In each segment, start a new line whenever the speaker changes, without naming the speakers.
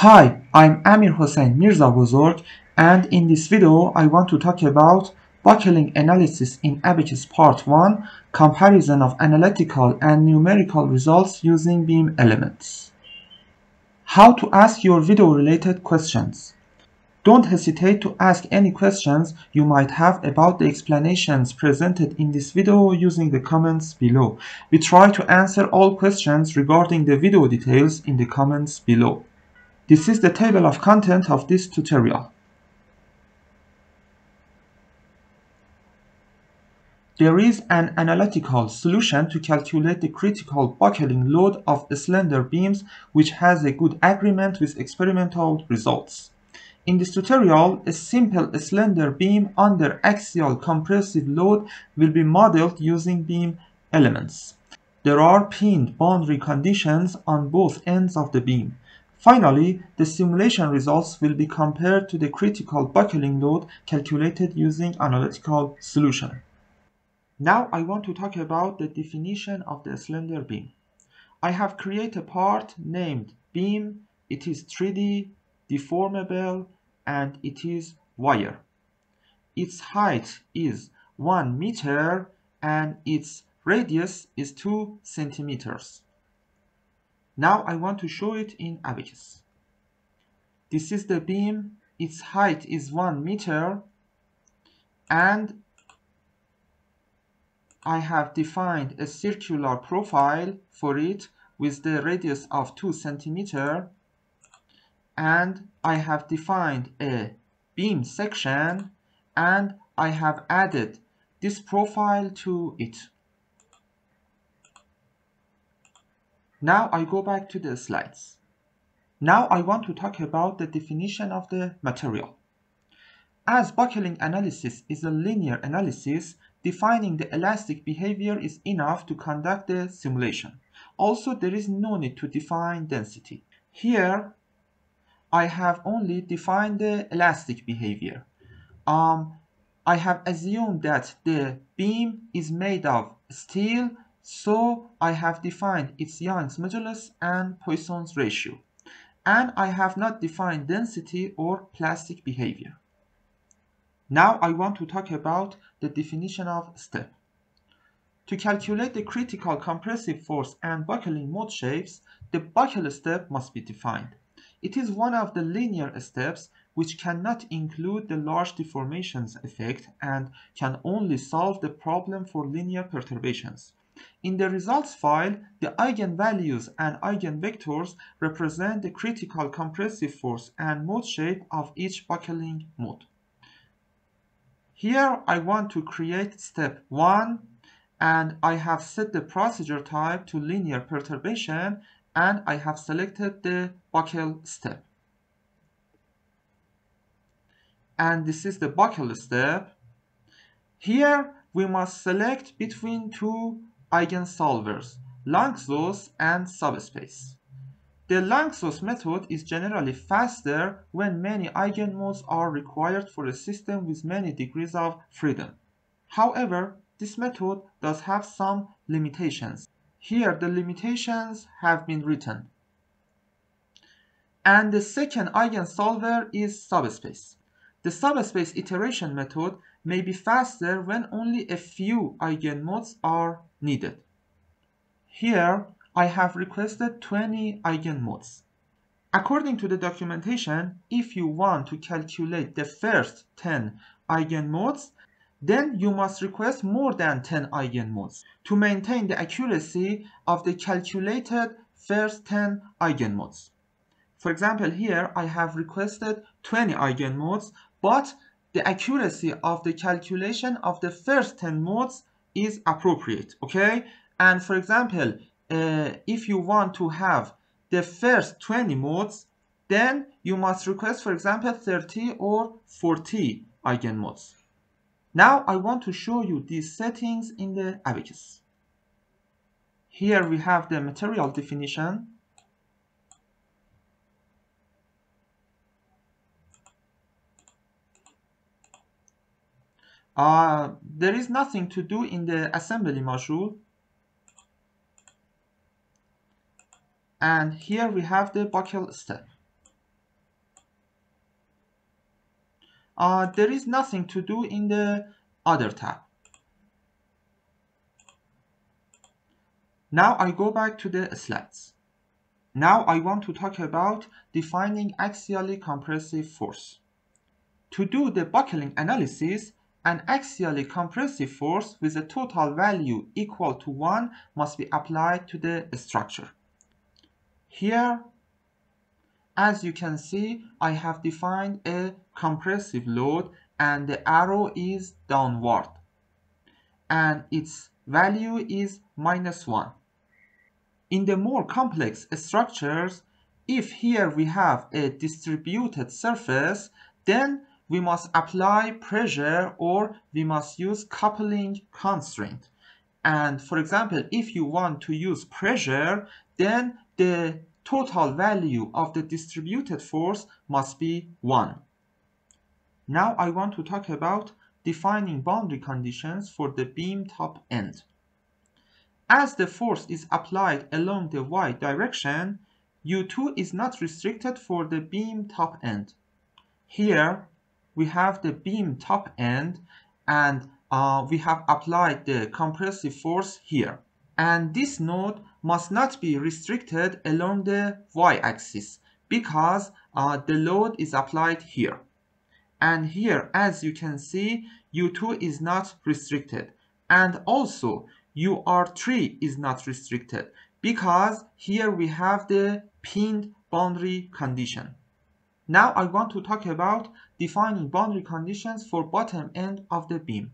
Hi, I'm Amir Hossein Mirza Bozorg and in this video I want to talk about buckling analysis in Abaqus Part 1 Comparison of analytical and numerical results using beam elements. How to ask your video related questions. Don't hesitate to ask any questions you might have about the explanations presented in this video using the comments below. We try to answer all questions regarding the video details in the comments below. This is the table of content of this tutorial. There is an analytical solution to calculate the critical buckling load of slender beams which has a good agreement with experimental results. In this tutorial, a simple slender beam under axial compressive load will be modeled using beam elements. There are pinned boundary conditions on both ends of the beam. Finally, the simulation results will be compared to the critical buckling load calculated using analytical solution. Now I want to talk about the definition of the slender beam. I have created a part named beam. It is 3D, deformable, and it is wire. Its height is 1 meter and its radius is 2 centimeters. Now I want to show it in Abaqus. This is the beam, its height is 1 meter and I have defined a circular profile for it with the radius of 2 centimeter and I have defined a beam section and I have added this profile to it. Now I go back to the slides. Now I want to talk about the definition of the material. As buckling analysis is a linear analysis, defining the elastic behavior is enough to conduct the simulation. Also, there is no need to define density. Here, I have only defined the elastic behavior. Um, I have assumed that the beam is made of steel so I have defined its Young's modulus and Poisson's ratio. And I have not defined density or plastic behavior. Now I want to talk about the definition of step. To calculate the critical compressive force and buckling mode shapes, the buckle step must be defined. It is one of the linear steps which cannot include the large deformations effect and can only solve the problem for linear perturbations. In the results file, the eigenvalues and eigenvectors represent the critical compressive force and mode shape of each buckling mode. Here I want to create step 1 and I have set the procedure type to linear perturbation and I have selected the buckle step. And this is the buckle step. Here we must select between two eigensolvers, Lanczos and subspace. The Lanczos method is generally faster when many eigenmodes are required for a system with many degrees of freedom. However, this method does have some limitations. Here the limitations have been written. And the second eigensolver is subspace. The subspace iteration method may be faster when only a few eigenmodes are needed. Here, I have requested 20 eigenmodes. According to the documentation, if you want to calculate the first 10 eigenmodes, then you must request more than 10 eigenmodes to maintain the accuracy of the calculated first 10 eigenmodes. For example, here I have requested 20 eigenmodes, but the accuracy of the calculation of the first 10 modes is appropriate, okay? And for example, uh, if you want to have the first 20 modes, then you must request, for example, 30 or 40 eigenmodes. Now I want to show you these settings in the Abaqus. Here we have the material definition Uh, there is nothing to do in the assembly module. And here we have the buckle step. Uh, there is nothing to do in the other tab. Now I go back to the slides. Now I want to talk about defining axially compressive force. To do the buckling analysis, an axially compressive force with a total value equal to 1 must be applied to the structure. Here, as you can see, I have defined a compressive load and the arrow is downward and its value is minus 1. In the more complex structures, if here we have a distributed surface, then we must apply pressure or we must use coupling constraint. And for example, if you want to use pressure, then the total value of the distributed force must be 1. Now I want to talk about defining boundary conditions for the beam top end. As the force is applied along the y direction, U2 is not restricted for the beam top end. Here, we have the beam top end and uh, we have applied the compressive force here. And this node must not be restricted along the y-axis because uh, the load is applied here. And here, as you can see, U2 is not restricted. And also, UR3 is not restricted because here we have the pinned boundary condition. Now I want to talk about defining boundary conditions for bottom end of the beam.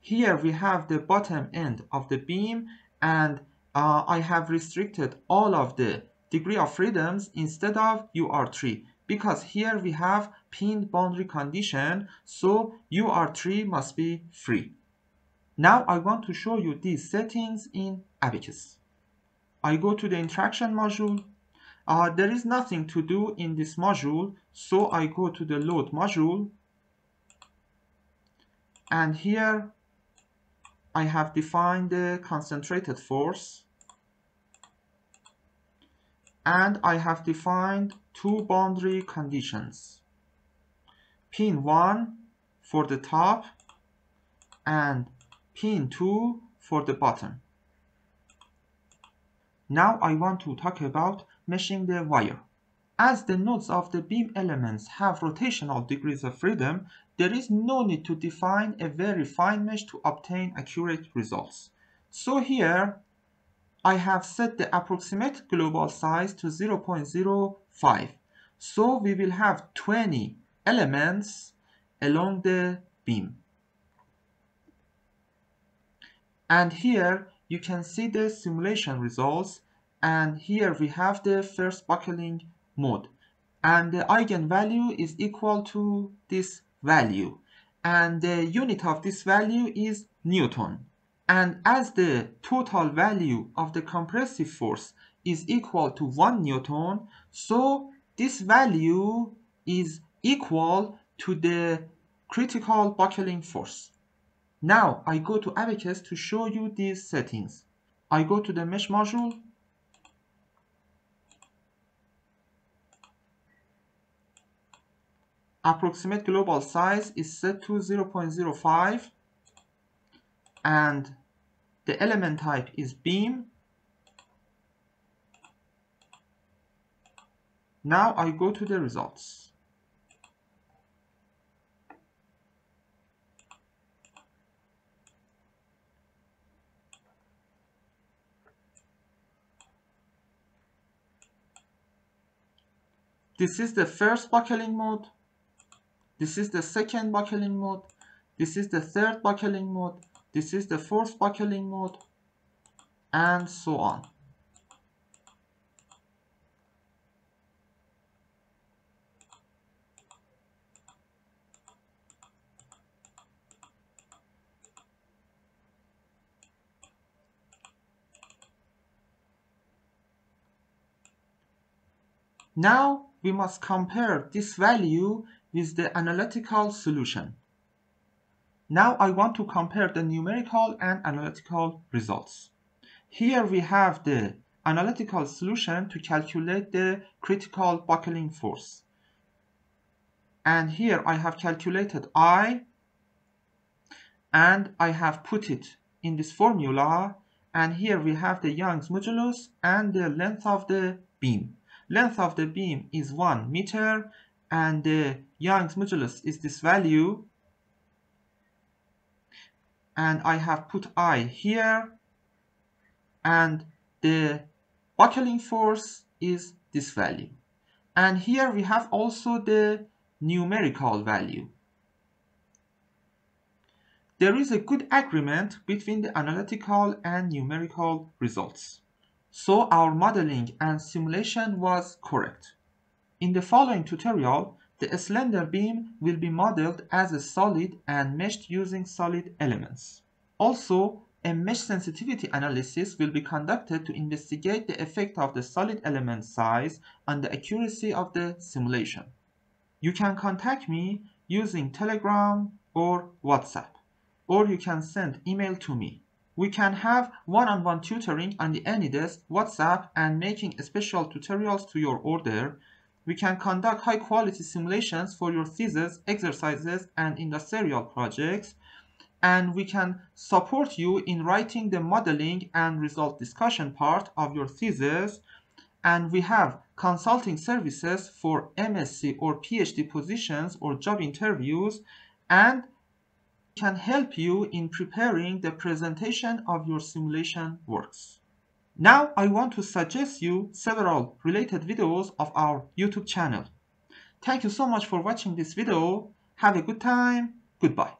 Here we have the bottom end of the beam and uh, I have restricted all of the degree of freedoms instead of UR3 because here we have pinned boundary condition so UR3 must be free. Now I want to show you these settings in Abaqus. I go to the interaction module uh, there is nothing to do in this module, so I go to the load module. And here I have defined the concentrated force. And I have defined two boundary conditions. Pin 1 for the top and pin 2 for the bottom. Now I want to talk about meshing the wire. As the nodes of the beam elements have rotational degrees of freedom, there is no need to define a very fine mesh to obtain accurate results. So here, I have set the approximate global size to 0.05. So we will have 20 elements along the beam. And here you can see the simulation results and here we have the first buckling mode and the eigenvalue is equal to this value and the unit of this value is Newton and as the total value of the compressive force is equal to 1 Newton so this value is equal to the critical buckling force. Now I go to Abaqus to show you these settings. I go to the mesh module approximate global size is set to 0.05 and the element type is beam. Now I go to the results. This is the first buckling mode. This is the second buckling mode. This is the third buckling mode. This is the fourth buckling mode. And so on. Now we must compare this value is the analytical solution. Now I want to compare the numerical and analytical results. Here we have the analytical solution to calculate the critical buckling force. and here I have calculated I and I have put it in this formula and here we have the Young's modulus and the length of the beam. Length of the beam is 1 meter and the Young's modulus is this value. And I have put I here. And the buckling force is this value. And here we have also the numerical value. There is a good agreement between the analytical and numerical results. So our modeling and simulation was correct in the following tutorial the slender beam will be modeled as a solid and meshed using solid elements. Also, a mesh sensitivity analysis will be conducted to investigate the effect of the solid element size on the accuracy of the simulation. You can contact me using Telegram or WhatsApp, or you can send email to me. We can have one-on-one -on -one tutoring on the AnyDesk, WhatsApp, and making special tutorials to your order we can conduct high quality simulations for your thesis, exercises, and industrial projects. And we can support you in writing the modeling and result discussion part of your thesis. And we have consulting services for MSc or PhD positions or job interviews and can help you in preparing the presentation of your simulation works. Now I want to suggest you several related videos of our YouTube channel. Thank you so much for watching this video. Have a good time. Goodbye.